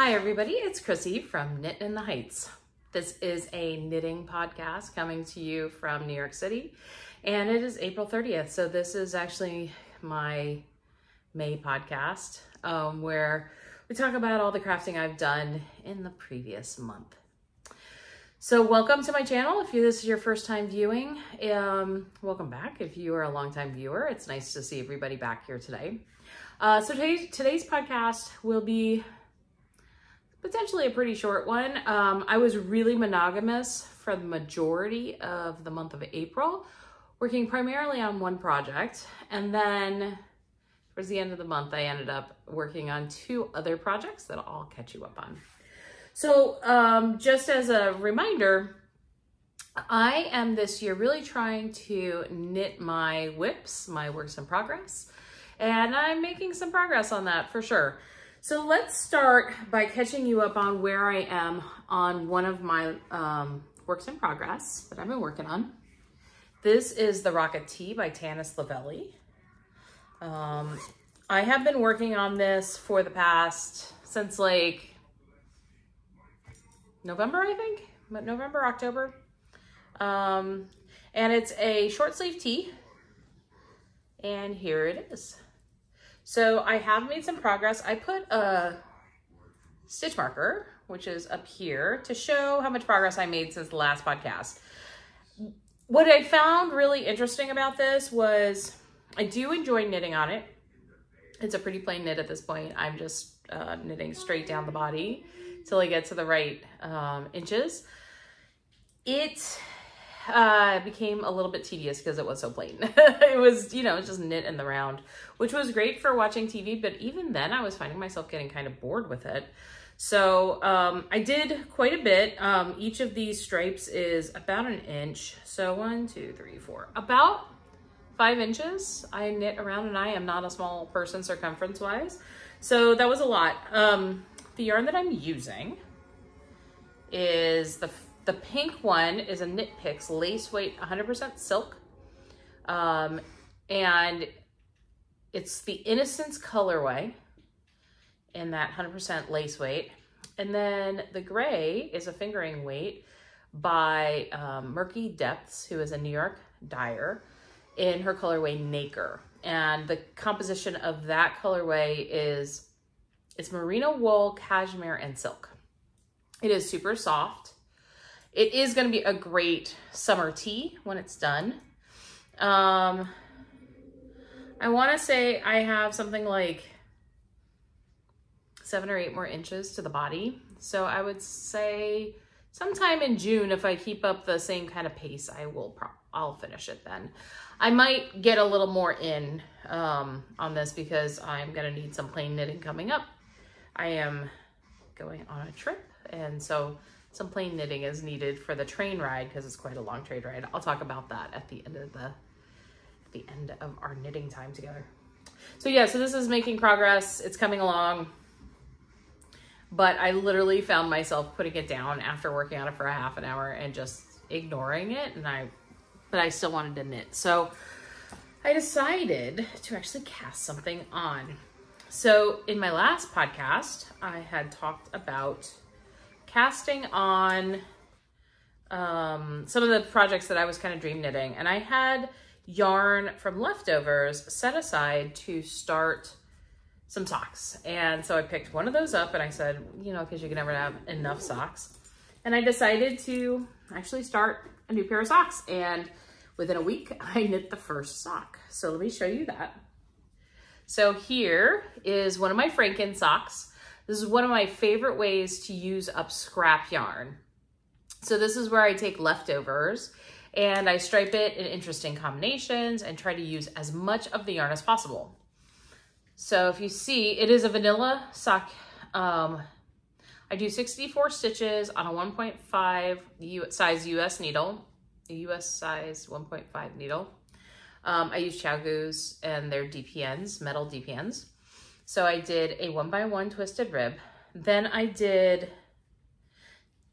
Hi, everybody. It's Chrissie from Knit in the Heights. This is a knitting podcast coming to you from New York City, and it is April 30th. So, this is actually my May podcast um, where we talk about all the crafting I've done in the previous month. So welcome to my channel. If you, this is your first time viewing, um, welcome back. If you are a longtime viewer, it's nice to see everybody back here today. Uh, so today's, today's podcast will be potentially a pretty short one. Um, I was really monogamous for the majority of the month of April, working primarily on one project. And then towards the end of the month, I ended up working on two other projects that I'll catch you up on. So um, just as a reminder, I am this year really trying to knit my WIPs, my works in progress, and I'm making some progress on that for sure. So let's start by catching you up on where I am on one of my um, works in progress that I've been working on. This is the Rock It Tee by Tanis Lavallee. Um, I have been working on this for the past, since like November, I think, but November, October. Um, and it's a short sleeve tee. And here it is. So I have made some progress. I put a stitch marker, which is up here, to show how much progress I made since the last podcast. What I found really interesting about this was I do enjoy knitting on it. It's a pretty plain knit at this point. I'm just uh, knitting straight down the body till I get to the right um, inches. It uh, became a little bit tedious because it was so plain. it was, you know, just knit in the round, which was great for watching TV. But even then I was finding myself getting kind of bored with it. So um, I did quite a bit. Um, each of these stripes is about an inch. So one, two, three, four, about five inches. I knit around and I am not a small person circumference wise. So that was a lot. Um, the yarn that I'm using is the, the pink one is a Knit Picks lace weight 100% silk. Um, and it's the Innocence colorway in that 100% lace weight. And then the gray is a fingering weight by um, Murky Depths, who is a New York dyer, in her colorway Nacre. And the composition of that colorway is it's merino wool, cashmere, and silk. It is super soft. It is going to be a great summer tee when it's done. Um, I want to say I have something like seven or eight more inches to the body. So I would say sometime in June, if I keep up the same kind of pace, I will, I'll finish it then. I might get a little more in um, on this because I'm going to need some plain knitting coming up. I am going on a trip and so some plain knitting is needed for the train ride because it's quite a long train ride. I'll talk about that at the end of the at the end of our knitting time together. So yeah, so this is making progress. It's coming along. But I literally found myself putting it down after working on it for a half an hour and just ignoring it and I but I still wanted to knit. So I decided to actually cast something on. So in my last podcast, I had talked about casting on um, some of the projects that I was kind of dream knitting. And I had yarn from leftovers set aside to start some socks. And so I picked one of those up and I said, you know, because you can never have enough socks. And I decided to actually start a new pair of socks. And within a week, I knit the first sock. So let me show you that. So here is one of my Franken socks. This is one of my favorite ways to use up scrap yarn. So this is where I take leftovers and I stripe it in interesting combinations and try to use as much of the yarn as possible. So if you see, it is a vanilla sock. Um, I do 64 stitches on a 1.5 size US needle, a US size 1.5 needle. Um, I use ChiaoGoo's and their DPNs, metal DPNs. So I did a one by one twisted rib. Then I did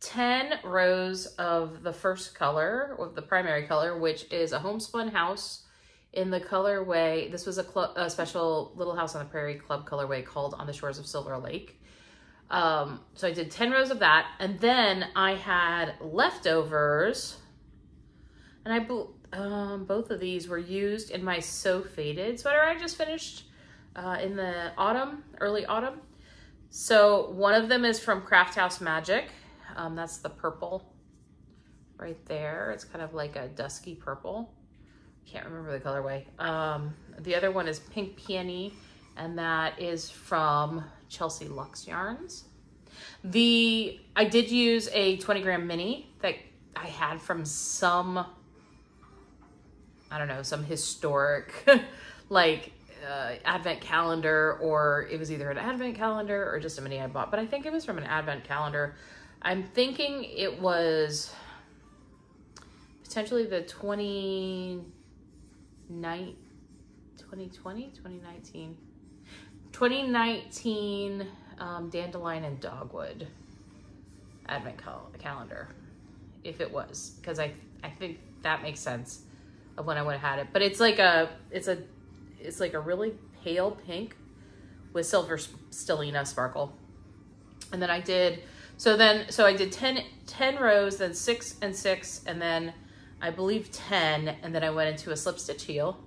10 rows of the first color, or the primary color, which is a homespun house in the colorway. This was a, a, special Little House on the Prairie Club colorway called On the Shores of Silver Lake. Um, so I did 10 rows of that. And then I had leftovers. And I, um, both of these were used in my So Faded sweater I just finished uh, in the autumn, early autumn. So one of them is from Craft House Magic. Um, that's the purple right there. It's kind of like a dusky purple. Can't remember the colorway. Um, the other one is Pink Peony, and that is from Chelsea Lux Yarns. The I did use a 20 gram mini that I had from some, I don't know, some historic like uh, advent calendar or it was either an advent calendar or just a mini I bought, but I think it was from an advent calendar. I'm thinking it was potentially the 20, 2020, 2019, 2019 um, Dandelion and Dogwood advent cal calendar, if it was, because I, I think that makes sense of when I would have had it. But it's like a, it's a, it's like a really pale pink with silver stellina sparkle. And then I did, so then, so I did 10, 10 rows, then six and six, and then I believe 10, and then I went into a slip stitch heel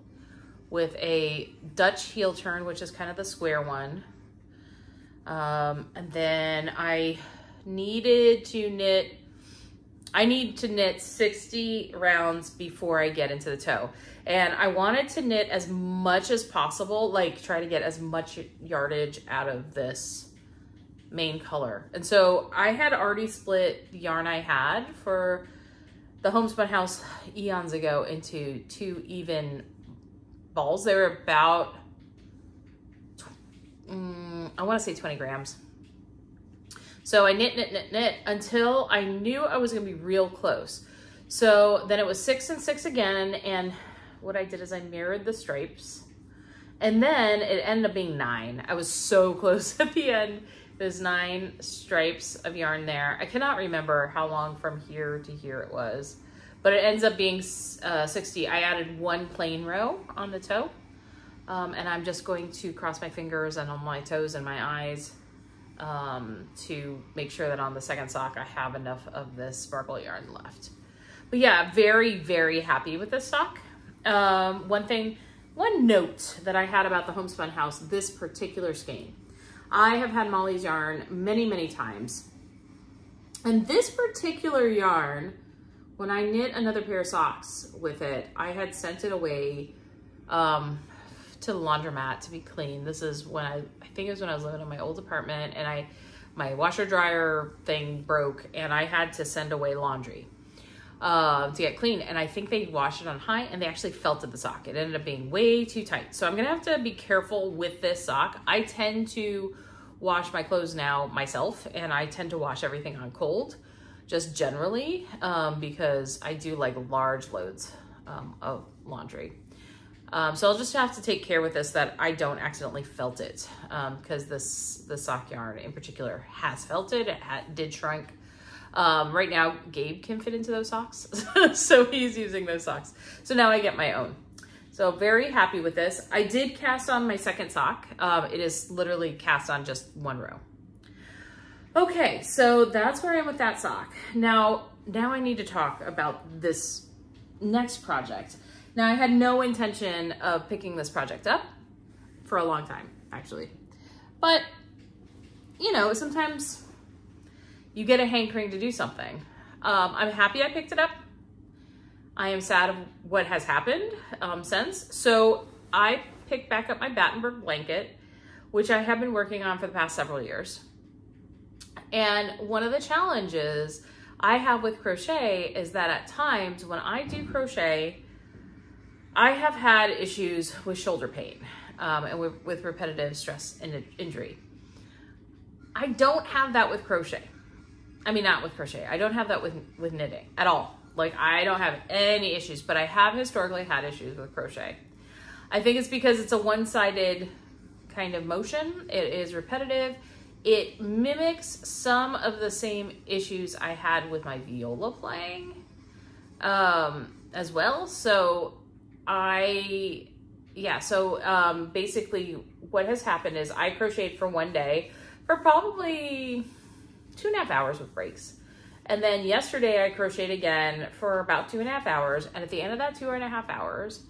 with a Dutch heel turn, which is kind of the square one. Um, and then I needed to knit, I need to knit 60 rounds before I get into the toe. And I wanted to knit as much as possible, like try to get as much yardage out of this main color. And so I had already split the yarn I had for the Homespun House eons ago into two even balls. They were about, um, I want to say 20 grams. So I knit, knit, knit, knit until I knew I was going to be real close. So then it was six and six again. And what I did is I mirrored the stripes. And then it ended up being nine. I was so close at the end. There's nine stripes of yarn there. I cannot remember how long from here to here it was, but it ends up being uh, 60. I added one plain row on the toe, um, and I'm just going to cross my fingers and on my toes and my eyes um, to make sure that on the second sock I have enough of this sparkle yarn left. But yeah, very, very happy with this sock. Um, one thing, one note that I had about the Homespun House, this particular skein. I have had Molly's yarn many, many times. And this particular yarn, when I knit another pair of socks with it, I had sent it away um, to the laundromat to be clean. This is when I, I think it was when I was living in my old apartment and I, my washer dryer thing broke and I had to send away laundry uh, to get clean. And I think they washed it on high and they actually felted the sock. It ended up being way too tight. So I'm gonna have to be careful with this sock. I tend to wash my clothes now myself and I tend to wash everything on cold just generally um, because I do like large loads um, of laundry. Um, so I'll just have to take care with this that I don't accidentally felt it because um, this the sock yarn in particular has felted. It did shrink um, right now, Gabe can fit into those socks, so he's using those socks. So now I get my own. So very happy with this. I did cast on my second sock. Um, it is literally cast on just one row. Okay, so that's where I am with that sock. Now, now I need to talk about this next project. Now, I had no intention of picking this project up for a long time, actually. But, you know, sometimes you get a hankering to do something. Um, I'm happy I picked it up. I am sad of what has happened um, since. So I picked back up my Battenberg blanket, which I have been working on for the past several years. And one of the challenges I have with crochet is that at times when I do crochet, I have had issues with shoulder pain um, and with, with repetitive stress and injury. I don't have that with crochet. I mean, not with crochet. I don't have that with, with knitting at all. Like I don't have any issues, but I have historically had issues with crochet. I think it's because it's a one-sided kind of motion. It is repetitive. It mimics some of the same issues I had with my viola playing um, as well. So I, yeah, so um, basically what has happened is I crocheted for one day for probably two and a half hours with breaks. And then yesterday I crocheted again for about two and a half hours. And at the end of that two and a half hours,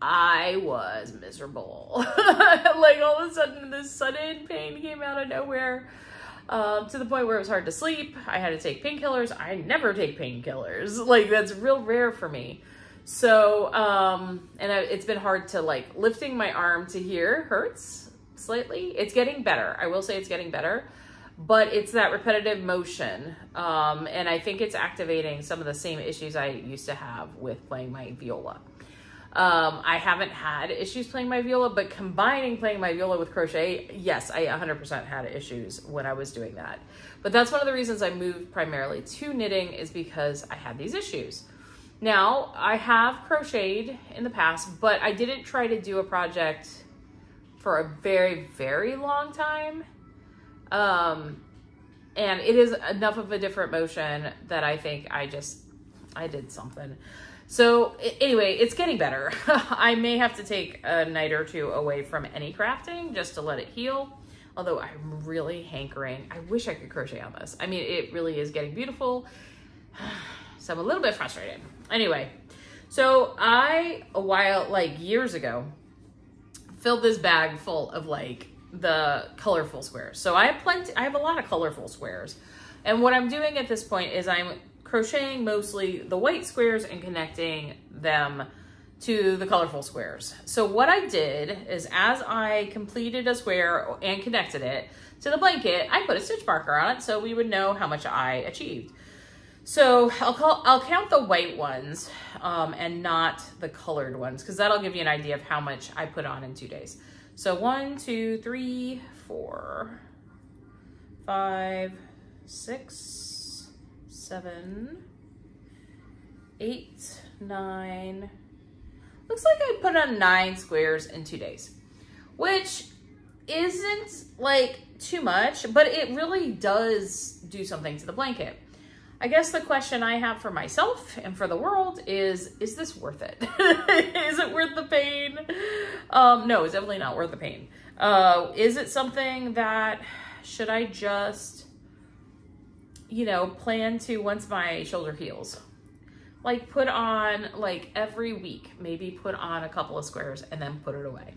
I was miserable. like all of a sudden, this sudden pain came out of nowhere. Um, to the point where it was hard to sleep. I had to take painkillers. I never take painkillers. Like that's real rare for me. So, um, and I, it's been hard to like lifting my arm to here hurts slightly. It's getting better. I will say it's getting better, but it's that repetitive motion. Um, and I think it's activating some of the same issues I used to have with playing my viola. Um, I haven't had issues playing my viola, but combining playing my viola with crochet, yes, I 100% had issues when I was doing that. But that's one of the reasons I moved primarily to knitting is because I had these issues. Now, I have crocheted in the past, but I didn't try to do a project for a very, very long time. Um, and it is enough of a different motion that I think I just, I did something. So anyway, it's getting better. I may have to take a night or two away from any crafting just to let it heal. Although I'm really hankering. I wish I could crochet on this. I mean, it really is getting beautiful. So I'm a little bit frustrated. Anyway, so I, a while, like years ago, filled this bag full of like the colorful squares. So I have plenty, I have a lot of colorful squares. And what I'm doing at this point is I'm crocheting mostly the white squares and connecting them to the colorful squares. So what I did is as I completed a square and connected it to the blanket, I put a stitch marker on it so we would know how much I achieved. So I'll call, I'll count the white ones um, and not the colored ones because that'll give you an idea of how much I put on in two days. So one, two, three, four, five, six, seven, eight, nine. Looks like I put on nine squares in two days, which isn't like too much, but it really does do something to the blanket. I guess the question I have for myself and for the world is, is this worth it? is it worth the pain? Um, no, it's definitely not worth the pain. Uh, is it something that, should I just you know, plan to once my shoulder heals, like put on like every week, maybe put on a couple of squares and then put it away.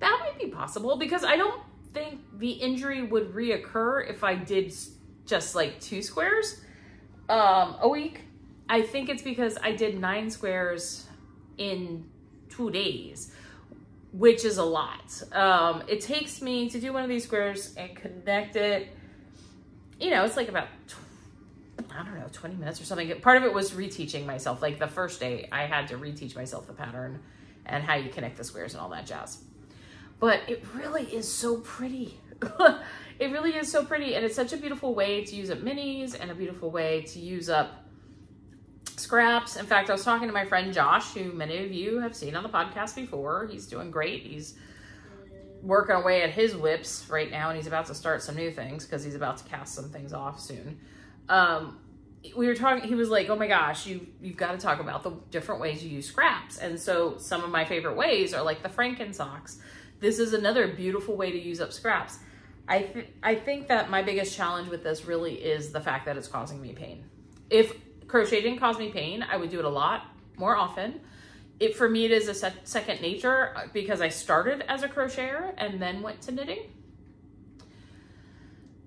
That might be possible because I don't think the injury would reoccur if I did just like two squares um, a week. I think it's because I did nine squares in two days, which is a lot. Um, it takes me to do one of these squares and connect it you know, it's like about, I don't know, 20 minutes or something. Part of it was reteaching myself. Like the first day, I had to reteach myself the pattern and how you connect the squares and all that jazz. But it really is so pretty. it really is so pretty. And it's such a beautiful way to use up minis and a beautiful way to use up scraps. In fact, I was talking to my friend Josh, who many of you have seen on the podcast before. He's doing great. He's working away at his WIPs right now and he's about to start some new things because he's about to cast some things off soon. Um, we were talking, he was like, oh my gosh, you, you've got to talk about the different ways you use scraps. And so some of my favorite ways are like the Franken socks. This is another beautiful way to use up scraps. I, th I think that my biggest challenge with this really is the fact that it's causing me pain. If crochet didn't cause me pain, I would do it a lot more often it for me it is a se second nature uh, because I started as a crocheter and then went to knitting.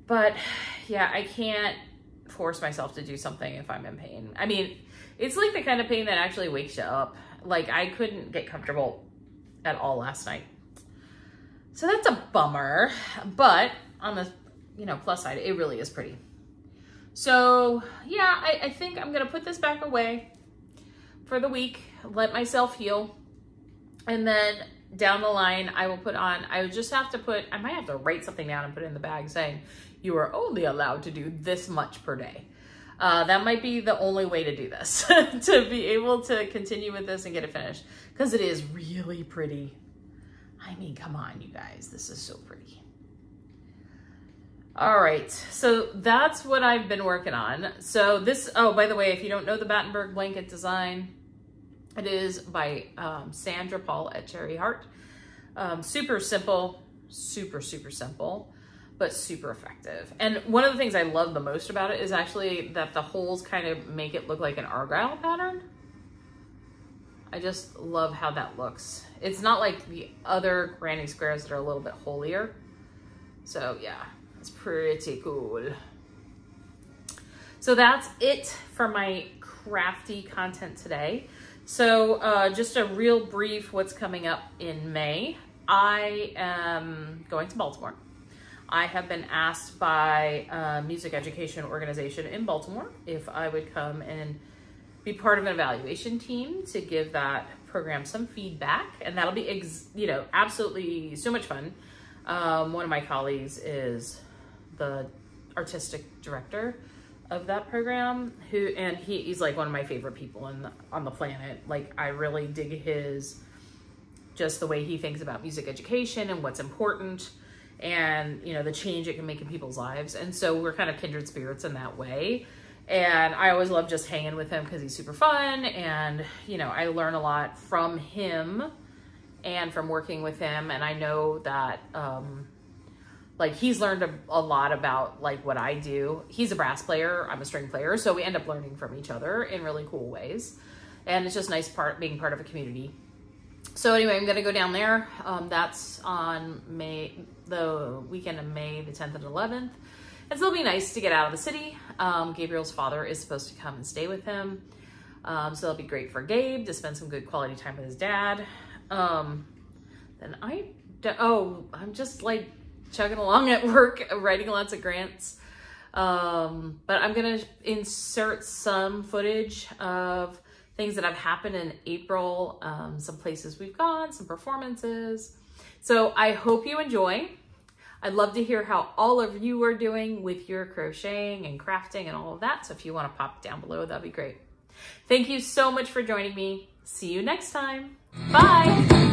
But yeah, I can't force myself to do something if I'm in pain. I mean, it's like the kind of pain that actually wakes you up. Like I couldn't get comfortable at all last night. So that's a bummer, but on the, you know, plus side, it really is pretty. So yeah, I, I think I'm gonna put this back away for the week, let myself heal. And then down the line, I will put on, I would just have to put, I might have to write something down and put it in the bag saying, you are only allowed to do this much per day. Uh, that might be the only way to do this, to be able to continue with this and get it finished. Because it is really pretty. I mean, come on, you guys. This is so pretty. All right, so that's what I've been working on. So this, oh, by the way, if you don't know the Battenberg blanket design, it is by um, Sandra Paul at Cherry Heart. Um, super simple, super, super simple. but super effective. And one of the things I love the most about it is actually that the holes kind of make it look like an argyle pattern. I just love how that looks. It's not like the other granny squares that are a little bit holier. So yeah, it's pretty cool. So that's it for my crafty content today. So uh, just a real brief what's coming up in May. I am going to Baltimore. I have been asked by a music education organization in Baltimore if I would come and be part of an evaluation team to give that program some feedback. And that'll be, you know, absolutely so much fun. Um, one of my colleagues is the artistic director of that program who and he, he's like one of my favorite people in the, on the planet like i really dig his just the way he thinks about music education and what's important and you know the change it can make in people's lives and so we're kind of kindred spirits in that way and i always love just hanging with him because he's super fun and you know i learn a lot from him and from working with him and i know that um, like he's learned a, a, lot about like what I do. He's a brass player, I'm a string player, so we end up learning from each other in really cool ways. And it's just nice part being part of a community. So anyway, I'm gonna go down there. Um, that's on May, the weekend of May the 10th and 11th. And so it'll be nice to get out of the city. Um, Gabriel's father is supposed to come and stay with him. Um, so it'll be great for Gabe to spend some good quality time with his dad. Um, then I, oh, I'm just like chugging along at work, writing lots of grants. Um, but I'm going to insert some footage of things that have happened in April, um, some places we've gone, some performances. So I hope you enjoy. I'd love to hear how all of you are doing with your crocheting and crafting and all of that. So if you want to pop down below, that'd be great. Thank you so much for joining me. See you next time. Bye.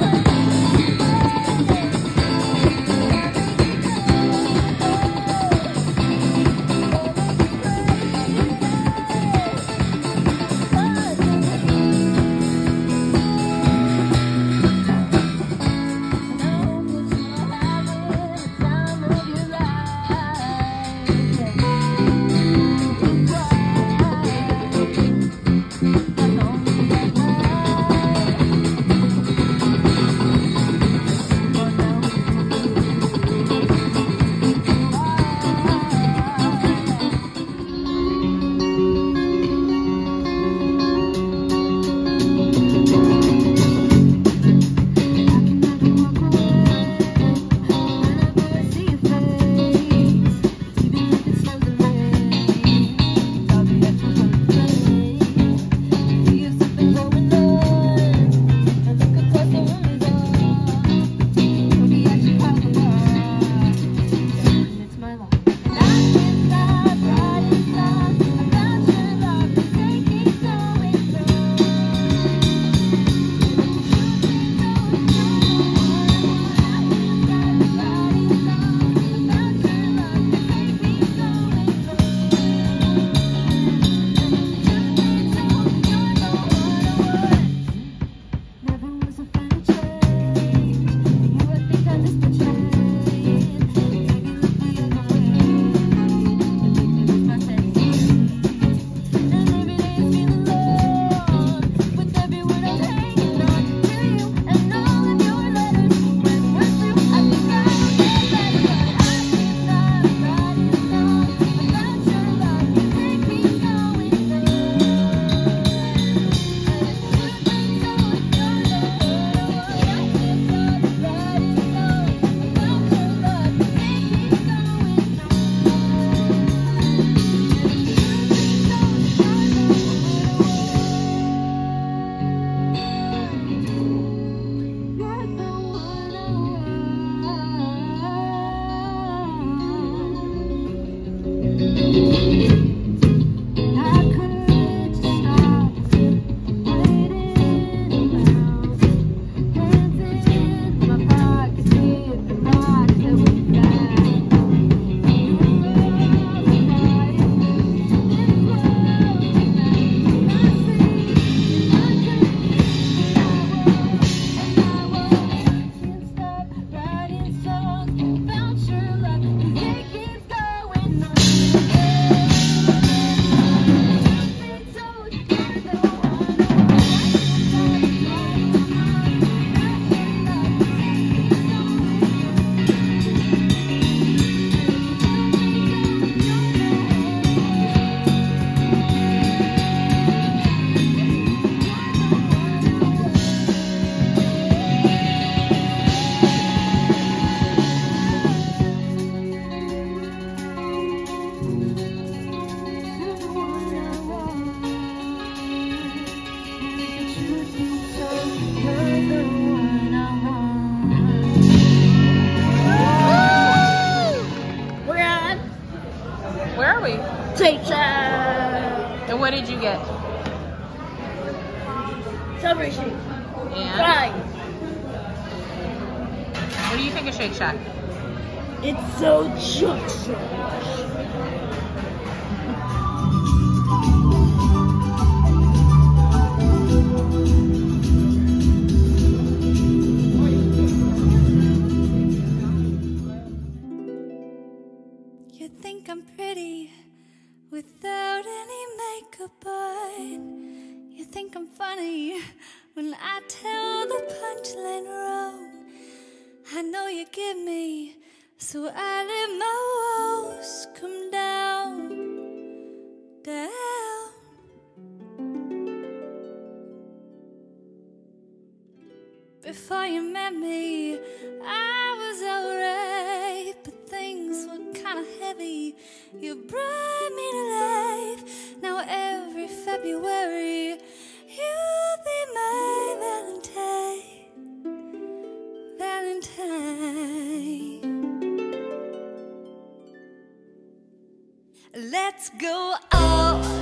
Strawberry shake. And Fries. what do you think of Shake Shack? It's so juicy. You think I'm pretty without any makeup on. Think I'm funny when I tell the punchline wrong. I know you give me, so I let my woes come down, down. Before you met me, I was alright, but things were kinda heavy. You brought me to life. Now every February, Let's go all